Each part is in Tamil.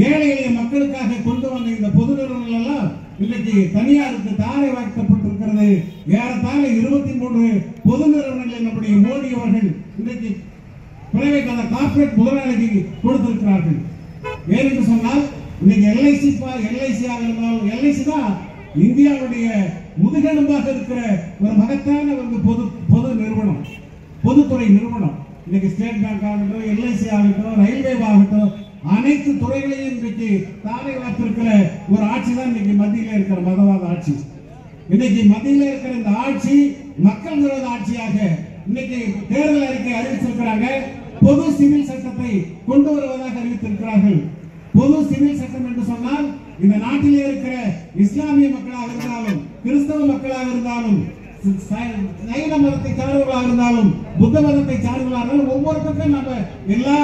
ஏழை எளிய மக்களுக்காக கொண்டு வந்த இந்த பொது நிறுவனங்கள் எல்லாம் இன்னைக்கு தனியாருக்கு தாரை வாய்க்கப்பட்டிருக்கிறது. ஏறத்தாழ இருபத்தி மூன்று பொது நிறுவனங்களை நம்முடைய மோடி அவர்கள் இன்றைக்கு பிரைவேட் அந்த முதலாளிக்கு கொடுத்திருக்கிறார்கள். ஏனென்று சொன்னால் இன்னைக்கு எல்ஐசி எல்ஐசி ஆக இருந்தாலும் எல்ஐசி தான் இந்தியாவுடைய முதுகெலும்பாக இருக்கிற ஒரு மகத்தான ஒரு பொது பொது நிறுவனம் பொதுத்துறை நிறுவனம். இன்னைக்கு ஸ்டேட் பேங்க் ஆகட்டும் எல்ஐசி ஆகட்டும் ரயில்வே ஆகட்டும் அனைத்து துறைகளையும் இன்றைக்கு தானே வளர்த்திருக்கிற ஒரு ஆட்சி தான் இன்னைக்கு மத்தியில இருக்கிற மதவாத ஆட்சி. இன்னைக்கு மத்தியில இருக்கிற இந்த ஆட்சி மக்கள் விரோத ஆட்சியாக இன்னைக்கு தேர்தல் அறிக்கை அறிவிச்சிருக்கிறாங்க பொது சிவில் சட்டத்தை கொண்டு வருவதாக அறிவித்திருக்கிறார்கள். பொது சிவில் சட்டம் என்று சொன்னால் இந்த நாட்டிலே இருக்கிற இஸ்லாமிய மக்களாக இருந்தாலும் கிறிஸ்தவ மக்களாக இருந்தாலும் சைன மதத்தை சார்ந்தவர்களாக இருந்தாலும் புத்த மதத்தை சார்ந்தவர்களாக இருந்தாலும் ஒவ்வொருத்தருக்கும் நம்ம எல்லா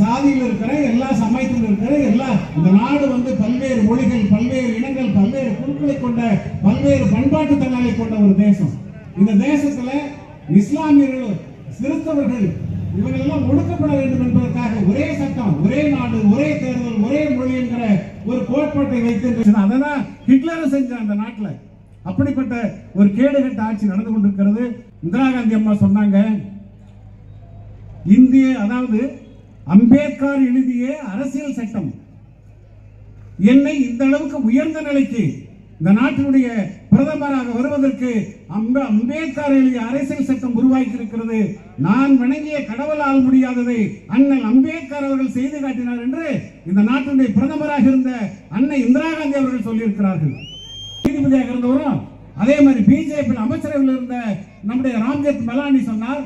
சாதியில் இருக்கிற எல்லா சமயத்தில் இருக்கிற எல்லா இந்த நாடு வந்து பல்வேறு மொழிகள் பல்வேறு இனங்கள் பல்வேறு குழுக்களை கொண்ட பல்வேறு பண்பாட்டு தன்மைகளை கொண்ட ஒரு தேசம். இந்த தேசத்துல இஸ்லாமியர்கள் சிறுத்தவர்கள் இவங்களெல்லாம் ஒடுக்கப்பட வேண்டும் என்பதற்காக ஒரே சட்டம் ஒரே நாடு ஒரே தேர்தல் ஒரே மொழி என்கிற ஒரு கோட்பாட்டை வைத்து அதான் ஹிட்லர் செஞ்ச அந்த நாட்டில் அப்படிப்பட்ட ஒரு கேடுகட்ட ஆட்சி நடந்து கொண்டிருக்கிறது. இந்திரா காந்தி அம்மா சொன்னாங்க இந்திய அதாவது அம்பேத்கர் எழுதிய அரசியல் சட்டம். என்னை இந்த அளவுக்கு உயர்ந்த நிலைக்கு இந்த நாட்டினுடைய பிரதமராக வருவதற்கு அம்ப அம்பேத்கர் எழுதிய அரசியல் சட்டம் உருவாக்கி இருக்கிறது நான் வணங்கிய கடவுளால் முடியாததை அண்ணல் அம்பேத்கர் அவர்கள் செய்து காட்டினார் என்று இந்த நாட்டினுடைய பிரதமராக இருந்த அன்னை இந்திரா காந்தி அவர்கள் சொல்லியிருக்கிறார்கள். நீதிபதியாக இருந்தவரும் அதே மாதிரி பிஜேபி அமைச்சரவையில் இருந்த நம்முடைய ராம்ஜெத் மலானி சொன்னார்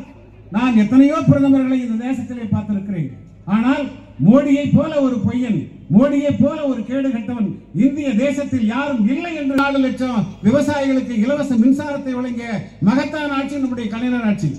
நான் எத்தனையோ பிரதமர்களை இந்த தேசத்திலே பார்த்திருக்கிறேன். ஆனால் மோடியை போல ஒரு பொய்யன் மோடியை போல ஒரு கேடு கட்டவன் இந்திய தேசத்தில் யாரும் இல்லை என்று நாலு லட்சம் விவசாயிகளுக்கு இலவச மின்சாரத்தை வழங்கிய மகத்தான ஆட்சி நம்முடைய கலைஞர் ஆட்சி.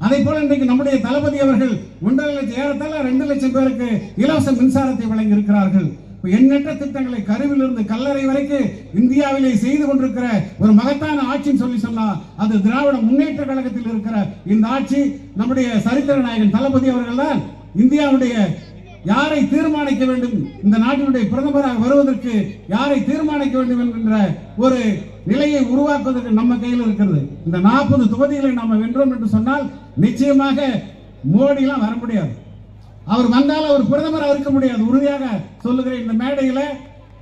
அதே போல இன்றைக்கு நம்முடைய தளபதி அவர்கள் ஒன்றரை லட்சம் ஏறத்தால ரெண்டு லட்சம் பேருக்கு இலவச மின்சாரத்தை வழங்கி இருக்கிறார்கள் எண்ணற்ற திட்டங்களை கருவிலிருந்து கல்லறை வரைக்கும் இந்தியாவிலே செய்து கொண்டிருக்கிற ஒரு மகத்தான ஆட்சின்னு சொல்லி சொன்னால் அது திராவிட முன்னேற்ற கழகத்தில் இருக்கிற இந்த ஆட்சி நம்முடைய சரித்திர நாயகன் தளபதி அவர்கள் தான். இந்தியாவுடைய யாரை தீர்மானிக்க வேண்டும் இந்த நாட்டினுடைய பிரதமராக வருவதற்கு யாரை தீர்மானிக்க வேண்டும் என்கின்ற ஒரு நிலையை உருவாக்குவதற்கு நம்ம கையில் இருக்கிறது. இந்த நாற்பது தொகுதிகளை நாம வென்றோம் என்று சொன்னால் நிச்சயமாக மோடி எல்லாம் வர முடியாது. அவர் வந்தால் அவர் பிரதமர் இருக்க முடியாது. உறுதியாக சொல்லுகிறேன் இந்த மேடையில்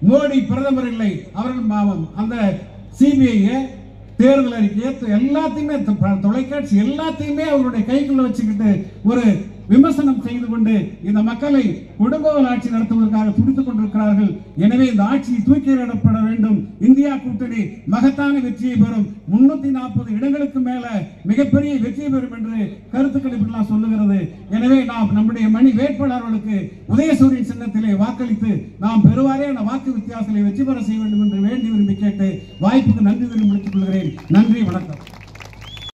மோடி பிரதமர் இல்லை அவர்கள் பாவம். அந்த சிபிஐ தேர்தல் அறிக்கையை எல்லாத்தையுமே தொ- தொலைக்காட்சி எல்லாத்தையுமே அவருடைய கைக்குள்ள வச்சுக்கிட்டு ஒரு விமர்சனம் செய்து கொண்டு இந்த மக்களை குடும்ப ஆட்சி நடத்துவதற்காக துடித்துக் கொண்டிருக்கிறார்கள். எனவே இந்த ஆட்சியை தூக்கி வேண்டும். இந்தியா கூட்டணி மகத்தான வெற்றியை பெறும். முன்னூத்தி நாற்பது இடங்களுக்கு மேல மிகப்பெரிய வெற்றியை பெறும் என்று கருத்து கணிப்புலாம் சொல்லுகிறது. எனவே நாம் நம்முடைய மணி வேட்பாளர்களுக்கு உதயசூரியன் சின்னத்திலே வாக்களித்து நாம் பெருவாரியான வாக்கு வித்தியாசங்களை வெற்றி பெற செய்ய வேண்டும் என்று வேண்டி விரும்பி கேட்டு வாய்ப்புக்கு நன்றி விரும்பி கொள்கிறேன். நன்றி வணக்கம்.